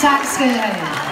Taxi.